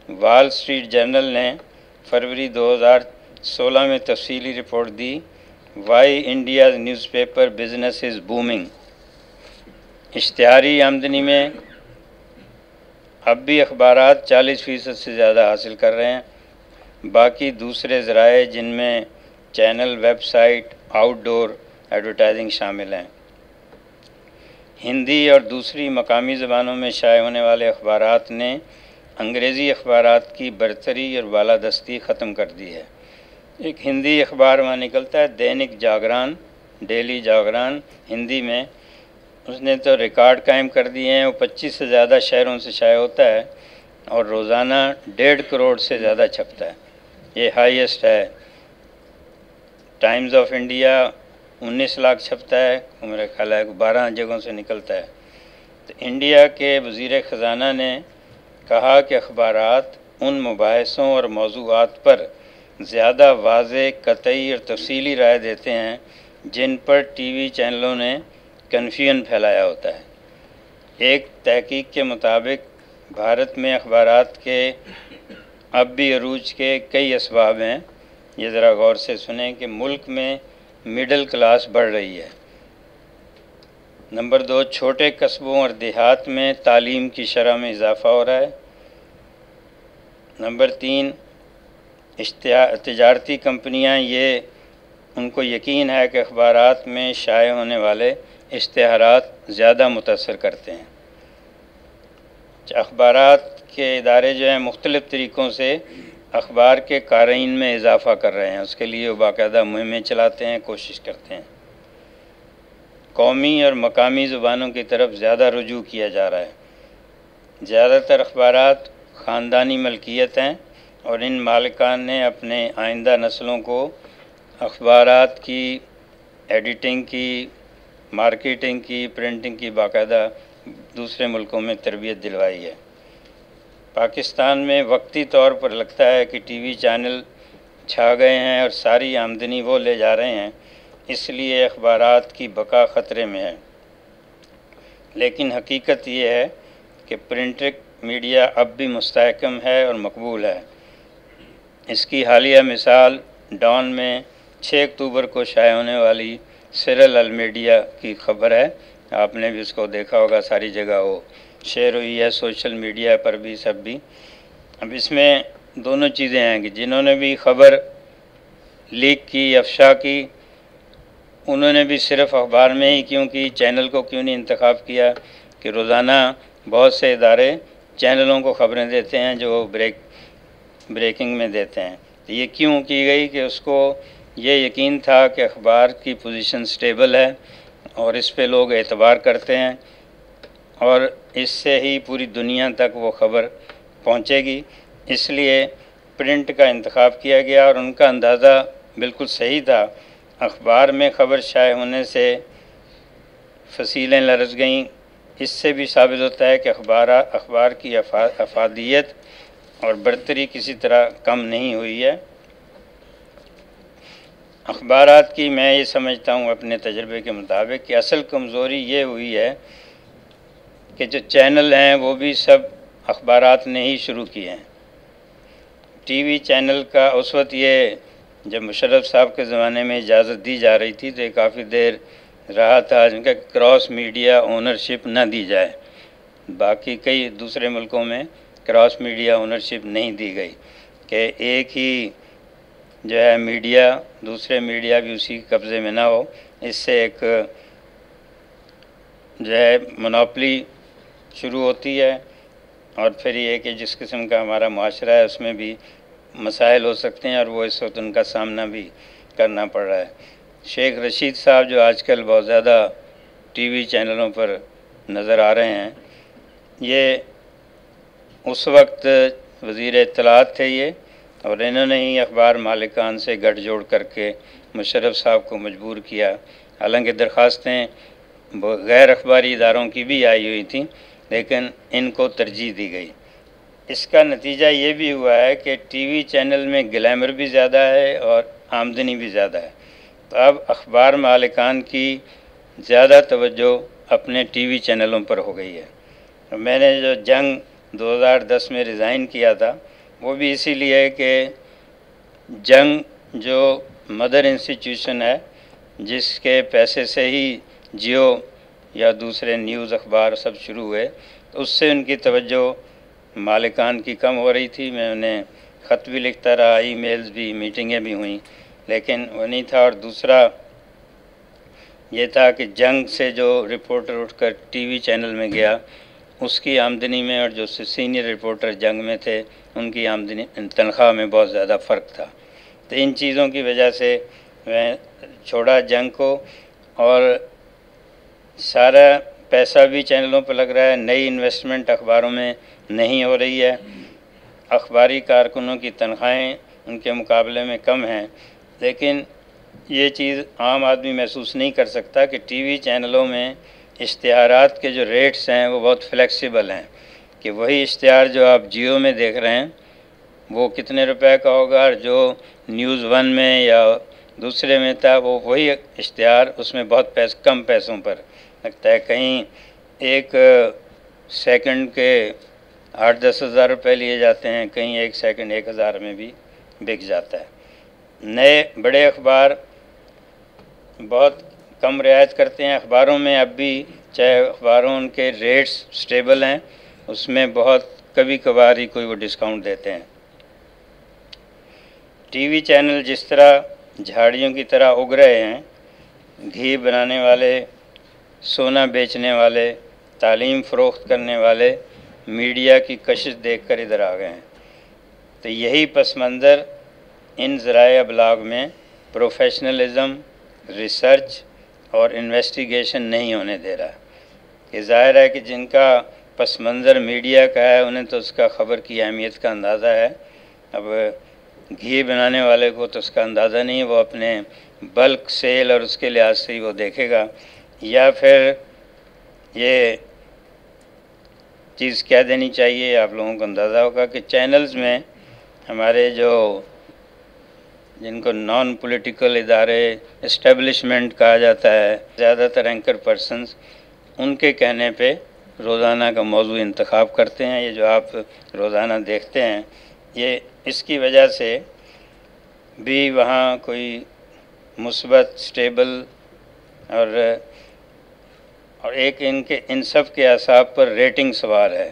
وال اسٹریٹ جرنل نے فروری دو ہزار سولہ میں تفصیلی report the. Why India newspaper business is booming. اشتہاری آمدنی میں اب بھی اخبارات چالیس فیصد سے زیادہ حاصل کر رہے ہیں۔ باقی دوسرے ذرائع جن میں channel, website, outdoor advertising شامل ہیں۔ ہندی اور دوسری مقامی زبانوں میں شائع ہونے والے اخبارات نے انگریزی اخبارات کی برتری اور بالادستی ختم کر دی ہے۔ ایک ہندی اخبار وہاں نکلتا ہے، دینک جاگران، ڈیلی جاگران، ہندی میں۔ اس نے تو ریکارڈ قائم کر دیے ہیں، وہ پچیس سے زیادہ شہروں سے شائع ہوتا ہے اور روزانہ ڈیڑھ کروڑ سے زیادہ چھپتا ہے۔ یہ ہائیسٹ ہے۔ ٹائمز آف انڈیا انیس لاکھ چھپتا ہے، میرا خیال ہے بارہ جگہوں سے نکلتا ہے۔ تو انڈیا کے وزیر خزانہ نے کہا کہ اخبارات ان مباحثوں اور موضوعات پر زیادہ واضح، قطعی اور تفصیلی رائے دیتے ہیں جن پر ٹی وی چینلوں نے کنفیوژن پھیلایا ہوتا ہے۔ ایک تحقیق کے مطابق، بھارت میں اخبارات کے اب بھی عروج کے کئی اسباب ہیں۔ یہ ذرا غور سے سنیں کہ ملک میں مڈل کلاس بڑھ رہی ہے۔ نمبر دو، چھوٹے قصبوں اور دیہات میں تعلیم کی شرح میں اضافہ ہو رہا ہے۔ نمبر تین تجارتی کمپنیاں، یہ ان کو یقین ہے کہ اخبارات میں شائع ہونے والے اشتہارات زیادہ متاثر کرتے ہیں۔ اخبارات کے ادارے جو ہیں مختلف طریقوں سے اخبار کے قارئین میں اضافہ کر رہے ہیں۔ اس کے لیے وہ باقاعدہ مہمیں چلاتے ہیں، کوشش کرتے ہیں۔ قومی اور مقامی زبانوں کی طرف زیادہ رجوع کیا جا رہا ہے۔ زیادہ تر اخبارات خاندانی ملکیت ہیں اور ان مالکان نے اپنے آئندہ نسلوں کو اخبارات کی، ایڈیٹنگ کی، مارکیٹنگ کی، پرنٹنگ کی باقاعدہ دوسرے ملکوں میں تربیت دلوائی ہے۔ پاکستان میں وقتی طور پر لگتا ہے کہ ٹی وی چینل چھا گئے ہیں اور ساری آمدنی وہ لے جا رہے ہیں، اس لیے اخبارات کی بقا خطرے میں ہے۔ لیکن حقیقت یہ ہے کہ پرنٹک میڈیا اب بھی مستحکم ہے اور مقبول ہے۔ اس کی حالیہ مثال ڈان میں چھ اکتوبر کو شائع ہونے والی سیرل المیڈیا کی خبر ہے۔ آپ نے بھی اس کو دیکھا ہوگا، ساری جگہ وہ شیئر ہوئی ہے سوشل میڈیا پر بھی سب بھی۔ اب اس میں دونوں چیزیں ہیں کہ جنہوں نے بھی خبر لیک کی، افشا کی، انہوں نے بھی صرف اخبار میں ہی کیوں کی چینل کو کیوں نہیں انتخاب کیا کہ روزانہ بہت سے ادارے چینلوں کو خبریں دیتے ہیں جو بریک بریکنگ میں دیتے ہیں۔ یہ کیوں کی گئی کہ اس کو یہ یقین تھا کہ اخبار کی پوزیشن سٹیبل ہے اور اس پہ لوگ اعتبار کرتے ہیں۔ اور اس سے ہی پوری دنیا تک وہ خبر پہنچے گی۔ اس لیے پرنٹ کا انتخاب کیا گیا اور ان کا اندازہ بالکل صحیح تھا۔ اخبار میں خبر شائع ہونے سے فصیلیں لرز گئیں۔ اس سے بھی ثابت ہوتا ہے کہ اخبار اخبار کی افادیت اور برتری کسی طرح کم نہیں ہوئی ہے۔ اخبارات کی میں یہ سمجھتا ہوں اپنے تجربے کے مطابق کہ اصل کمزوری یہ ہوئی ہے کہ جو چینل ہیں وہ بھی سب اخبارات نے ہی شروع کیے ہیں۔ ٹی وی چینل کا اس وقت یہ جب مشرف صاحب کے زمانے میں اجازت دی جا رہی تھی تو یہ کافی دیر رہا تھا۔ جن کا کراس میڈیا اونرشپ نہ دی جائے۔ باقی کئی دوسرے ملکوں میں کراس میڈیا اونرشپ نہیں دی گئی۔ کہ ایک ہی جو ہے میڈیا، دوسرے میڈیا بھی اسی قبضے میں نہ ہو۔ اس سے ایک جو ہے منوپلی شروع ہوتی ہے اور پھر یہ کہ جس قسم کا ہمارا معاشرہ ہے، اس میں بھی مسائل ہو سکتے ہیں اور وہ اس وقت ان کا سامنا بھی کرنا پڑ رہا ہے۔ شیخ رشید صاحب جو آج کل بہت زیادہ ٹی وی چینلوں پر نظر آ رہے ہیں، یہ اس وقت وزیر اطلاعات تھے یہ، اور انہوں نے ہی اخبار مالکان سے گٹھ جوڑ کر کے مشرف صاحب کو مجبور کیا۔ حالانکہ درخواستیں غیر اخباری اداروں کی بھی آئی ہوئی تھیں۔ لیکن ان کو ترجیح دی گئی۔ اس کا نتیجہ یہ بھی ہوا ہے کہ ٹی وی چینل میں گلیمر بھی زیادہ ہے اور آمدنی بھی زیادہ ہے۔ تو اب اخبار مالکان کی زیادہ توجہ اپنے ٹی وی چینلوں پر ہو گئی ہے۔ میں نے جو جنگ دو ہزار دس میں ریزائن کیا تھا، وہ بھی اسی لیے کہ جنگ جو مدر انسٹیٹیوشن ہے، جس کے پیسے سے ہی جیو یا دوسرے نیوز اخبار سب شروع ہوئے اس سے ان کی توجہ مالکان کی کم ہو رہی تھی۔ میں انہیں خط بھی لکھتا رہا، ای میلز بھی، میٹنگیں بھی ہوئیں۔ لیکن وہ نہیں تھا۔ اور دوسرا یہ تھا کہ جنگ سے جو رپورٹر اٹھ کر ٹی وی چینل میں گیا، اس کی آمدنی میں اور جو سینئر رپورٹر جنگ میں تھے، ان کی آمدنی، تنخواہ میں بہت زیادہ فرق تھا۔ تو ان چیزوں کی وجہ سے میں چھوڑا جنگ کو۔ اور سارا پیسہ بھی چینلوں پہ لگ رہا ہے، نئی انویسٹمنٹ اخباروں میں نہیں ہو رہی ہے۔ اخباری کارکنوں کی تنخواہیں ان کے مقابلے میں کم ہیں۔ لیکن یہ چیز عام آدمی محسوس نہیں کر سکتا کہ ٹی وی چینلوں میں اشتہارات کے جو ریٹس ہیں وہ بہت فلیکسیبل ہیں۔ کہ وہی اشتہار جو آپ جیو میں دیکھ رہے ہیں، وہ کتنے روپے کا ہوگا اور جو نیوز ون میں یا دوسرے میں تھا، وہ وہی اشتہار اس میں بہت پیس، کم پیسوں پر۔ لگتا ہے کہیں ایک سیکنڈ کے آٹھ دس ہزار روپے لیے جاتے ہیں، کہیں ایک سیکنڈ ایک ہزار میں بھی بک جاتا ہے۔ نئے بڑے اخبار بہت کم رعایت کرتے ہیں۔ اخباروں میں اب بھی چاہے اخباروں ان کے ریٹس سٹیبل ہیں، اس میں بہت کبھی کبھار ہی کوئی وہ ڈسکاؤنٹ دیتے ہیں۔ ٹی وی چینل جس طرح جھاڑیوں کی طرح اگ رہے ہیں، گھی بنانے والے سونا بیچنے والے، تعلیم فروخت کرنے والے میڈیا کی کشش دیکھ کر ادھر آ گئے ہیں۔ تو یہی پس منظر ان ذرائع ابلاغ میں پروفیشنلزم، ریسرچ اور انویسٹیگیشن نہیں ہونے دے رہا۔ یہ ظاہر ہے کہ جن کا پس منظر میڈیا کا ہے، انہیں تو اس کا خبر کی اہمیت کا اندازہ ہے۔ اب گھی بنانے والے کو تو اس کا اندازہ نہیں، وہ اپنے بلک سیل اور اس کے لحاظ سے ہی وہ دیکھے گا۔ یا پھر یہ چیز کیا دینی چاہیے، آپ لوگوں کو اندازہ ہوگا کہ چینلز میں ہمارے جو جن کو نان پولیٹیکل ادارے اسٹیبلشمنٹ کہا جاتا ہے، زیادہ تر اینکر پرسنز ان کے کہنے پہ روزانہ کا موضوع انتخاب کرتے ہیں۔ یہ جو آپ روزانہ دیکھتے ہیں، یہ اس کی وجہ سے بھی وہاں کوئی مثبت اسٹیبل اور اور ایک ان کے ان سب کے اعصاب پر ریٹنگ سوار ہے۔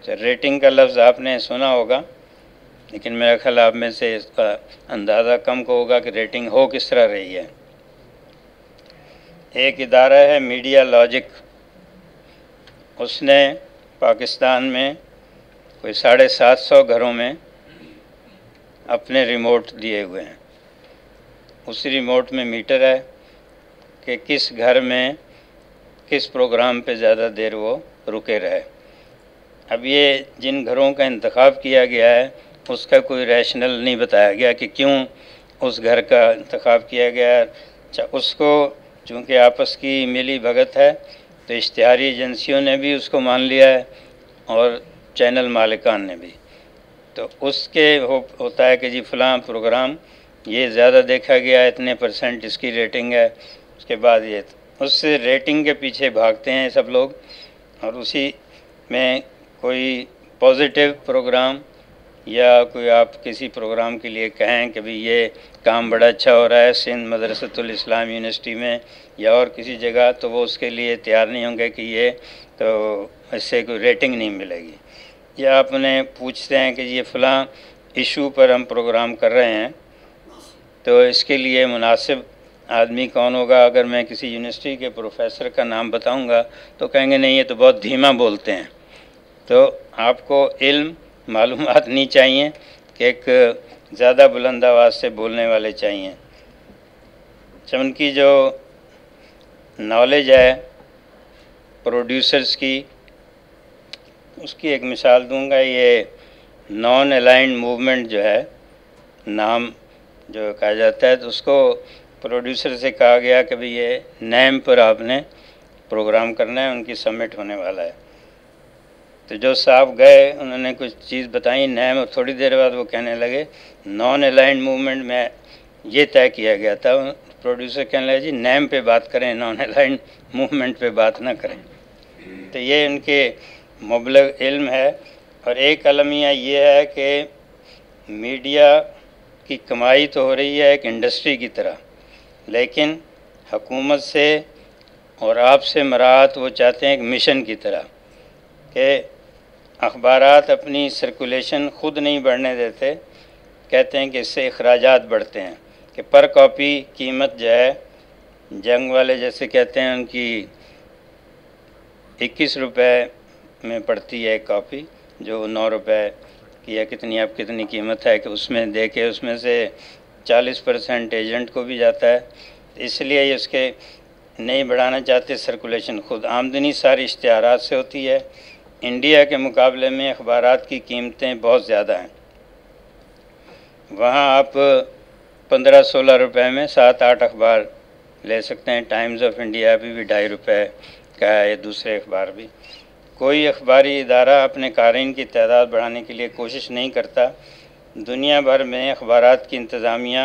اچھا، ریٹنگ کا لفظ آپ نے سنا ہوگا، لیکن میرا خیال آپ میں سے اس کا اندازہ کم کو ہوگا کہ ریٹنگ ہو کس طرح رہی ہے۔ ایک ادارہ ہے میڈیا لاجک۔ اس نے پاکستان میں کوئی ساڑھے سات سو گھروں میں اپنے ریموٹ دیے ہوئے ہیں۔ اسی ریموٹ میں میٹر ہے کہ کس گھر میں کس پروگرام پہ زیادہ دیر وہ رکے رہے۔ اب یہ جن گھروں کا انتخاب کیا گیا ہے، اس کا کوئی ریشنل نہیں بتایا گیا کہ کیوں اس گھر کا انتخاب کیا گیا۔ ہے اس کو چونکہ آپس کی ملی بھگت ہے، تو اشتہاری ایجنسیوں نے بھی اس کو مان لیا ہے اور چینل مالکان نے بھی۔ تو اس کے ہوتا ہے کہ جی فلاں پروگرام، یہ زیادہ دیکھا گیا، اتنے پرسنٹ اس کی ریٹنگ ہے۔ اس کے بعد یہ اس سے ریٹنگ کے پیچھے بھاگتے ہیں سب لوگ اور اسی میں کوئی پازیٹیو پروگرام یا کوئی آپ کسی پروگرام کے لیے کہیں کہ بھی یہ کام بڑا اچھا ہو رہا ہے، سندھ مدرسۃ الاسلام یونیورسٹی میں یا اور کسی جگہ، تو وہ اس کے لیے تیار نہیں ہوں گے کہ یہ تو اس سے کوئی ریٹنگ نہیں ملے گی۔ یا آپ انہیں پوچھتے ہیں کہ یہ فلاں ایشو پر ہم پروگرام کر رہے ہیں، تو اس کے لیے مناسب آدمی کون ہوگا؟ اگر میں کسی یونیورسٹی کے پروفیسر کا نام بتاؤں گا تو کہیں گے نہیں، یہ تو بہت دھیما بولتے ہیں۔ تو آپ کو علم، معلومات نہیں چاہیے کہ ایک زیادہ بلند آواز سے بولنے والے چاہیے۔ جب ان کی جو نالج ہے پروڈیوسرز کی، اس کی ایک مثال دوں گا، یہ نان الائنڈ موومنٹ جو ہے، نام جو کہا جاتا ہے، تو اس کو پروڈیوسر سے کہا گیا کہ بھئی یہ نیم پر آپ نے پروگرام کرنا ہے، ان کی سبمٹ ہونے والا ہے۔ تو جو صاحب گئے، انہوں نے کچھ چیز بتائیں نیم اور تھوڑی دیر بعد وہ کہنے لگے نان الائنڈ موومنٹ میں یہ طے کیا گیا تھا۔ پروڈیوسر کہنے لگے جی نیم پہ بات کریں نان الائنڈ موومنٹ پہ بات نہ کریں۔ تو یہ ان کے مبلغ علم ہے۔ اور ایک المیہ یہ ہے کہ میڈیا کی کمائی تو ہو رہی ہے ایک انڈسٹری کی طرح۔ لیکن حکومت سے اور آپ سے مراعات وہ چاہتے ہیں ایک مشن کی طرح کہ اخبارات اپنی سرکولیشن خود نہیں بڑھنے دیتے، کہتے ہیں کہ اس سے اخراجات بڑھتے ہیں، کہ پر کاپی قیمت جو ہے، جنگ والے جیسے کہتے ہیں، ان کی اکیس روپے میں پڑتی ہے ایک کاپی، جو نو روپے کی یا کتنی اب کتنی قیمت ہے، کہ اس میں دے کے اس میں سے چالیس پرسنٹ ایجنٹ کو بھی جاتا ہے۔ اس لیے یہ اس کے نہیں بڑھانا چاہتے سرکولیشن خود آمدنی ساری اشتہارات سے ہوتی ہے۔ انڈیا کے مقابلے میں اخبارات کی قیمتیں بہت زیادہ ہیں۔ وہاں آپ پندرہ سولہ روپے میں سات آٹھ اخبار لے سکتے ہیں۔ ٹائمز آف انڈیا بھی بھی ڈھائی روپے کا ہے، دوسرے اخبار بھی۔ کوئی اخباری ادارہ اپنے قارئین کی تعداد بڑھانے کے لیے کوشش نہیں کرتا۔ دنیا بھر میں اخبارات کی انتظامیہ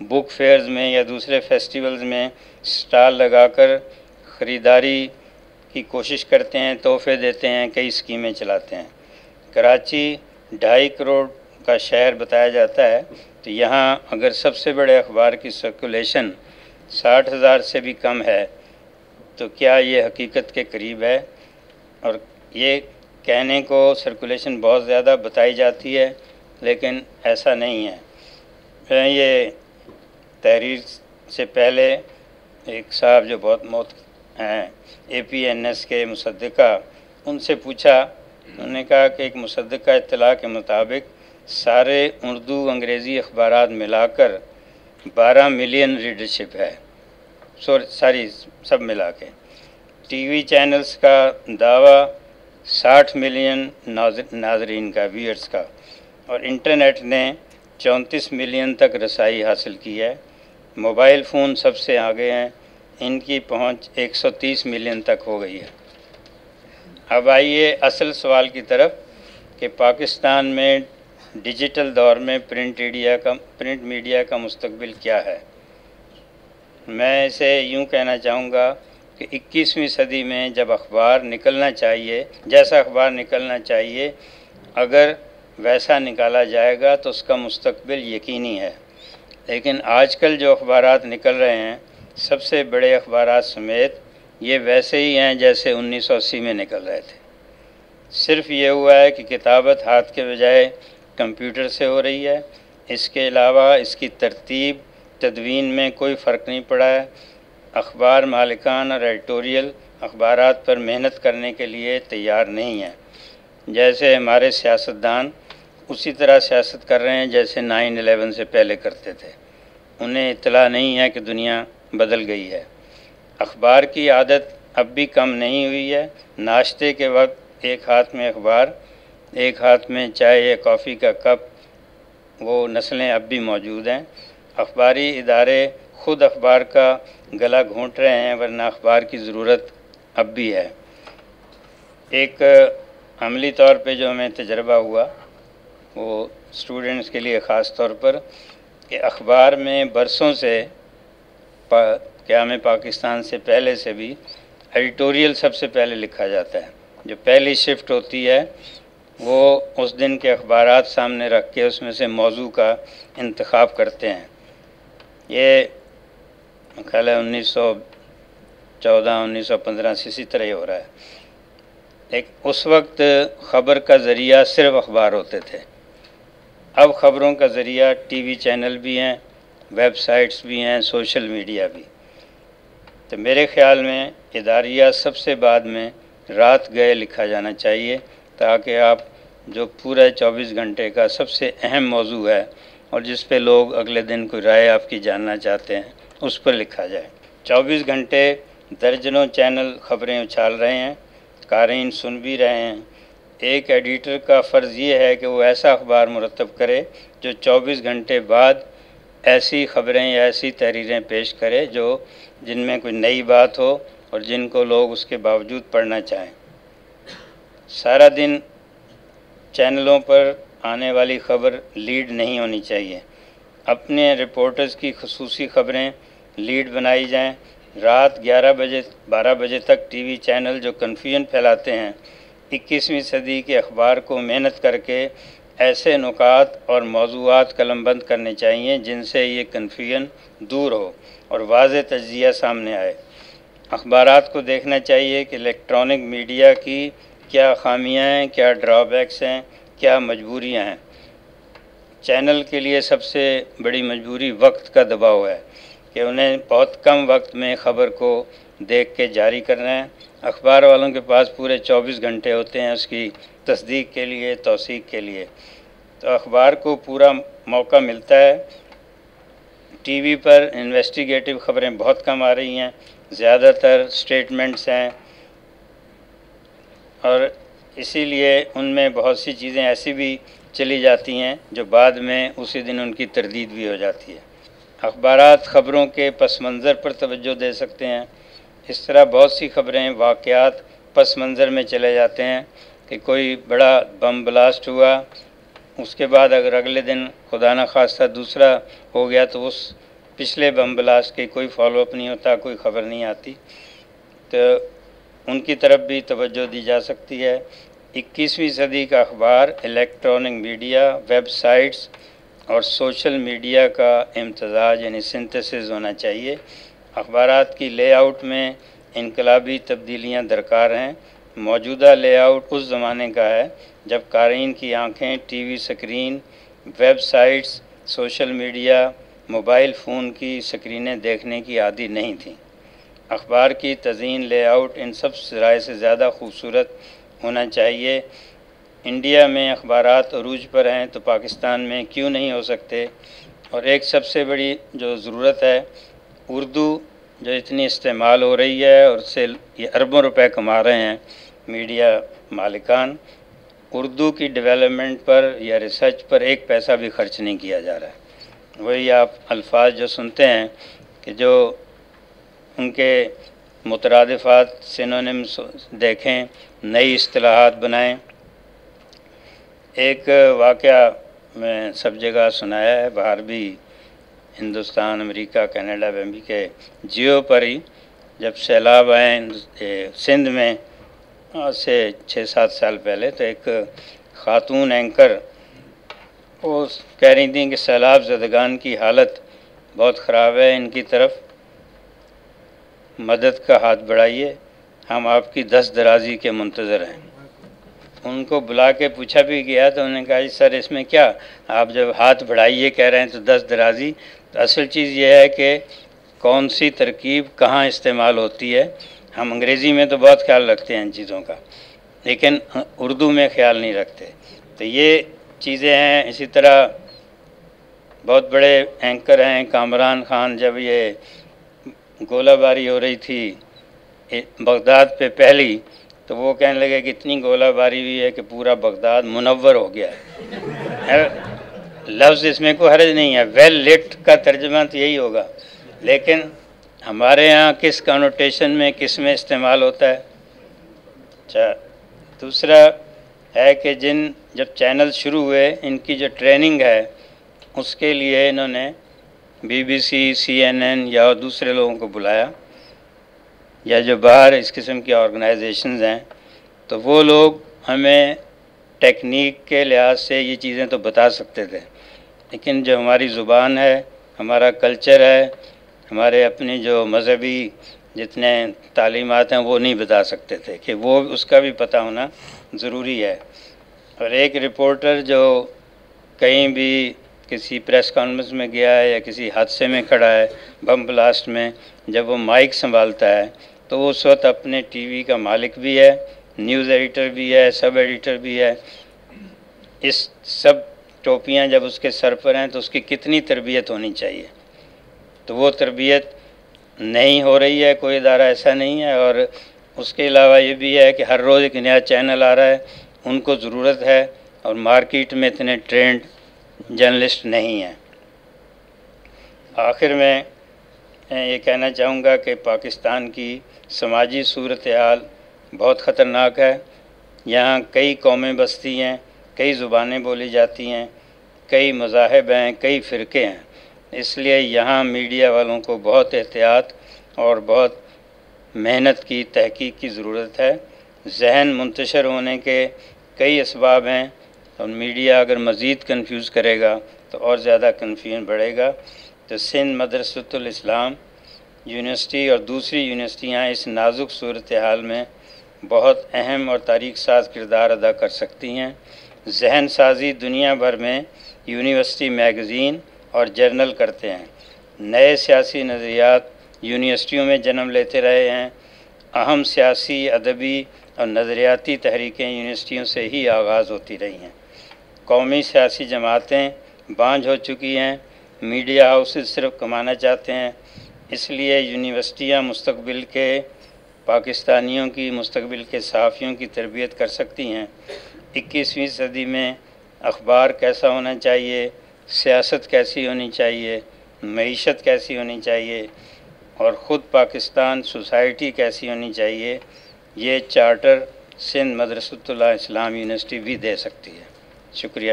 بک فیئرز میں یا دوسرے فیسٹیولز میں سٹال لگا کر خریداری کی کوشش کرتے ہیں، تحفے دیتے ہیں، کئی اسکیمیں چلاتے ہیں۔ کراچی ڈھائی کروڑ کا شہر بتایا جاتا ہے۔ تو یہاں اگر سب سے بڑے اخبار کی سرکولیشن ساٹھ ہزار سے بھی کم ہے، تو کیا یہ حقیقت کے قریب ہے؟ اور یہ کہنے کو سرکولیشن بہت زیادہ بتائی جاتی ہے۔ لیکن ایسا نہیں ہے۔ میں یہ تحریر سے پہلے ایک صاحب جو بہت موت ہیں، اے پی این ایس کے مصدقہ، ان سے پوچھا۔ انہوں نے کہا کہ ایک مصدقہ اطلاع کے مطابق سارے اردو انگریزی اخبارات ملا کر بارہ ملین ریڈرشپ ہے۔ ساری سب ملا کے۔ ٹی وی چینلز کا دعویٰ ساٹھ ملین ناظرین کا ویئرس کا۔ اور انٹرنیٹ نے چونتیس ملین تک رسائی حاصل کی ہے۔ موبائل فون سب سے آگے ہیں۔ ان کی پہنچ ایک سو تیس ملین تک ہو گئی ہے۔ اب آئیے اصل سوال کی طرف کہ پاکستان میں ڈیجیٹل دور میں پرنٹ میڈیا کا، پرنٹ میڈیا کا مستقبل کیا ہے؟ میں اسے یوں کہنا چاہوں گا کہ اکیسویں صدی میں جب اخبار نکلنا چاہیے، جیسا اخبار نکلنا چاہیے، اگر ویسا نکالا جائے گا تو اس کا مستقبل یقینی ہے۔ لیکن آج کل جو اخبارات نکل رہے ہیں، سب سے بڑے اخبارات سمیت یہ ویسے ہی ہیں جیسے انیس سو اسی میں نکل رہے تھے۔ صرف یہ ہوا ہے کہ کتابت ہاتھ کے بجائے کمپیوٹر سے ہو رہی ہے۔ اس کے علاوہ اس کی ترتیب، تدوین میں کوئی فرق نہیں پڑا ہے۔ اخبار مالکان اور ایڈیٹوریل اخبارات پر محنت کرنے کے لیے تیار نہیں ہیں۔ جیسے ہمارے سیاستدان اسی طرح سیاست کر رہے ہیں جیسے نائن الیون سے پہلے کرتے تھے۔ انہیں اطلاع نہیں ہے کہ دنیا بدل گئی ہے۔ اخبار کی عادت اب بھی کم نہیں ہوئی ہے۔ ناشتے کے وقت ایک ہاتھ میں اخبار، ایک ہاتھ میں چائے یا کافی کا کپ، وہ نسلیں اب بھی موجود ہیں۔ اخباری ادارے خود اخبار کا گلا گھونٹ رہے ہیں، ورنہ اخبار کی ضرورت اب بھی ہے۔ ایک عملی طور پہ جو ہمیں تجربہ ہوا وہ اسٹوڈنٹس کے لیے خاص طور پر کہ اخبار میں برسوں سے قیام پاکستان سے پہلے سے بھی ایڈیٹوریل سب سے پہلے لکھا جاتا ہے۔ جو پہلی شفٹ ہوتی ہے، وہ اس دن کے اخبارات سامنے رکھ کے اس میں سے موضوع کا انتخاب کرتے ہیں۔ یہ خیال ہے انیس سو چودہ، انیس سو پندرہ سے اسی طرح ہی ہو رہا ہے۔ ایک، اس وقت خبر کا ذریعہ صرف اخبار ہوتے تھے۔ اب خبروں کا ذریعہ ٹی وی چینل بھی ہیں، ویب سائٹس بھی ہیں، سوشل میڈیا بھی۔ تو میرے خیال میں اداریہ سب سے بعد میں رات گئے لکھا جانا چاہیے تاکہ آپ جو پورے چوبیس گھنٹے کا سب سے اہم موضوع ہے اور جس پہ لوگ اگلے دن کوئی رائے آپ کی جاننا چاہتے ہیں، اس پر لکھا جائے۔ چوبیس گھنٹے درجنوں چینل خبریں اچھال رہے ہیں قارئین سن بھی رہے ہیں ایک ایڈیٹر کا فرض یہ ہے کہ وہ ایسا اخبار مرتب کرے جو چوبیس گھنٹے بعد ایسی خبریں یا ایسی تحریریں پیش کرے جو جن میں کوئی نئی بات ہو اور جن کو لوگ اس کے باوجود پڑھنا چاہیں۔ سارا دن چینلوں پر آنے والی خبر لیڈ نہیں ہونی چاہیے۔ اپنے رپورٹرز کی خصوصی خبریں لیڈ بنائی جائیں۔ رات گیارہ بجے، بارہ بجے تک ٹی وی چینل جو کنفیوژن پھیلاتے ہیں اکیسویں صدی کے اخبار کو محنت کر کے ایسے نکات اور موضوعات قلم بند کرنے چاہیے جن سے یہ کنفیوژن دور ہو اور واضح تجزیہ سامنے آئے۔ اخبارات کو دیکھنا چاہیے کہ الیکٹرانک میڈیا کی کیا خامیاں ہیں، کیا ڈرا بیکس ہیں، کیا مجبوریاں ہیں۔ چینل کے لیے سب سے بڑی مجبوری وقت کا دباؤ ہے کہ انہیں بہت کم وقت میں خبر کو دیکھ کے جاری کرنا ہے۔ اخبار والوں کے پاس پورے چوبیس گھنٹے ہوتے ہیں اس کی تصدیق کے لیے، توثیق کے لیے۔ تو اخبار کو پورا موقع ملتا ہے۔ ٹی وی پر انویسٹیگیٹو خبریں بہت کم آ رہی ہیں۔ زیادہ تر اسٹیٹمنٹس ہیں۔ اور اسی لیے ان میں بہت سی چیزیں ایسی بھی چلی جاتی ہیں جو بعد میں اسی دن ان کی تردید بھی ہو جاتی ہے۔ اخبارات خبروں کے پس منظر پر توجہ دے سکتے ہیں۔ اس طرح بہت سی خبریں، واقعات پس منظر میں چلے جاتے ہیں کہ کوئی بڑا بم بلاسٹ ہوا، اس کے بعد اگر اگلے دن خدا نخواستہ دوسرا ہو گیا تو اس پچھلے بم بلاسٹ کی کوئی فالو اپ نہیں ہوتا، کوئی خبر نہیں آتی۔ تو ان کی طرف بھی توجہ دی جا سکتی ہے۔ اکیسویں صدی کا اخبار الیکٹرانک میڈیا ویب سائٹس اور سوشل میڈیا کا امتزاج یعنی سنتھسز ہونا چاہیے۔ اخبارات کی لے آؤٹ میں انقلابی تبدیلیاں درکار ہیں۔ موجودہ لے آؤٹ اس زمانے کا ہے جب قارئین کی آنکھیں، T V screen, websites, social media, mobile phone کی سکرینیں دیکھنے کی عادی نہیں تھیں۔ اخبار کی تزئین، لے آؤٹ ان سب ذرائع سے زیادہ خوبصورت ہونا چاہیے۔ انڈیا میں اخبارات عروج پر ہیں تو پاکستان میں کیوں نہیں ہو سکتے؟ اور ایک سب سے بڑی جو ضرورت ہے اردو جو اتنی استعمال ہو رہی ہے اور اس سے یہ اربوں روپے کما رہے ہیں میڈیا مالکان، اردو کی ڈیولپمنٹ پر یا ریسرچ پر ایک پیسہ بھی خرچ نہیں کیا جا رہا ہے۔ وہی آپ الفاظ جو سنتے ہیں کہ جو ان کے مترادفات سینونیم دیکھیں، نئی اصطلاحات بنائیں۔ ایک واقعہ میں سب جگہ سنایا ہے، باہر بھی ہندوستان، امریکہ، کینیڈا بھی کے جیو پر ہی جب سیلاب آئے سندھ میں، آج سے چھ سات سال پہلے تو ایک خاتون اینکر وہ کہہ رہی تھیں کہ سیلاب زدگان کی حالت بہت خراب ہے، ان کی طرف مدد کا ہاتھ بڑھائیے، ہم آپ کی دس درازی کے منتظر ہیں۔ ان کو بلا کے پوچھا بھی گیا تو انہوں نے کہا جی سر، اس میں کیا آپ جب ہاتھ بڑھائیے کہہ رہے ہیں تو دس درازی تو اصل چیز یہ ہے کہ کون سی ترکیب کہاں استعمال ہوتی ہے، ہم انگریزی میں تو بہت خیال رکھتے ہیں ان چیزوں کا، لیکن اردو میں خیال نہیں رکھتے۔ تو یہ چیزیں ہیں، اسی طرح بہت بڑے اینکر ہیں، کامران خان جب یہ گولہ باری ہو رہی تھی بغداد پہ پہلی، تو وہ کہنے لگے کہ اتنی گولہ باری ہوئی ہے کہ پورا بغداد منور ہو گیا۔ ہے لفظ اس میں کوئی حرج نہیں ہے۔ ویل لٹ کا ترجمہ تو یہی ہوگا۔ لیکن ہمارے یہاں کس کانوٹیشن میں، کس میں استعمال ہوتا ہے؟ اچھا دوسرا ہے کہ جن، جب چینل شروع ہوئے، ان کی جو ٹریننگ ہے، اس کے لیے انہوں نے B B C C N N یا دوسرے لوگوں کو بلایا۔ یا جو باہر اس قسم کی آرگنائزیشنز ہیں، تو وہ لوگ ہمیں ٹیکنیک کے لحاظ سے یہ چیزیں تو بتا سکتے تھے، لیکن جو ہماری زبان ہے، ہمارا کلچر ہے، ہمارے اپنی جو مذہبی جتنے تعلیمات ہیں، وہ نہیں بتا سکتے تھے کہ وہ اس کا بھی پتہ ہونا ضروری ہے۔ اور ایک رپورٹر جو کہیں بھی کسی پریس کانفرنس میں گیا ہے یا کسی حادثے میں کھڑا ہے، بم بلاسٹ میں، جب وہ مائک سنبھالتا ہے، تو اس وقت اپنے ٹی وی کا مالک بھی ہے۔ نیوز ایڈیٹر بھی ہے، سب ایڈیٹر بھی ہے۔ اس سب ٹوپیاں جب اس کے سر پر ہیں تو اس کی کتنی تربیت ہونی چاہیے؟ تو وہ تربیت نہیں ہو رہی ہے، کوئی ادارہ ایسا نہیں ہے۔ اور اس کے علاوہ یہ بھی ہے کہ ہر روز ایک نیا چینل آ رہا ہے، ان کو ضرورت ہے۔ اور مارکیٹ میں اتنے ٹرینڈ جرنلسٹ نہیں ہیں۔ آخر میں یہ کہنا چاہوں گا کہ پاکستان کی سماجی صورتحال بہت خطرناک ہے۔ یہاں کئی قومیں بستی ہیں، کئی زبانیں بولی جاتی ہیں، کئی مذاہب ہیں، کئی فرقے ہیں۔ اس لیے یہاں میڈیا والوں کو بہت احتیاط اور بہت محنت کی، تحقیق کی ضرورت ہے۔ ذہن منتشر ہونے کے کئی اسباب ہیں۔ اور میڈیا اگر مزید کنفیوز کرے گا تو اور زیادہ کنفیوژن بڑھے گا۔ تو سندھ مدرسۃ الاسلام یونیورسٹی اور دوسری یونیورسٹیاں اس نازک صورتحال میں بہت اہم اور تاریخ ساز کردار ادا کر سکتی ہیں۔ ذہن سازی دنیا بھر میں یونیورسٹی میگزین اور جرنل کرتے ہیں۔ نئے سیاسی نظریات یونیورسٹیوں میں جنم لیتے رہے ہیں۔ اہم سیاسی، ادبی اور نظریاتی تحریکیں یونیورسٹیوں سے ہی آغاز ہوتی رہی ہیں۔ قومی سیاسی جماعتیں بانجھ ہو چکی ہیں۔ میڈیا ہاؤسز صرف کمانا چاہتے ہیں۔ اس لیے یونیورسٹیاں مستقبل کے پاکستانیوں کی مستقبل کے صحافیوں کی تربیت کر سکتی ہیں۔ اکیسویں صدی میں اخبار کیسا ہونا چاہیے، سیاست کیسی ہونی چاہیے، معیشت کیسی ہونی چاہیے، اور خود پاکستان سوسائٹی کیسی ہونی چاہیے، یہ charter Sindh Madressatul Islam university بھی دے سکتی ہے۔ شکریہ۔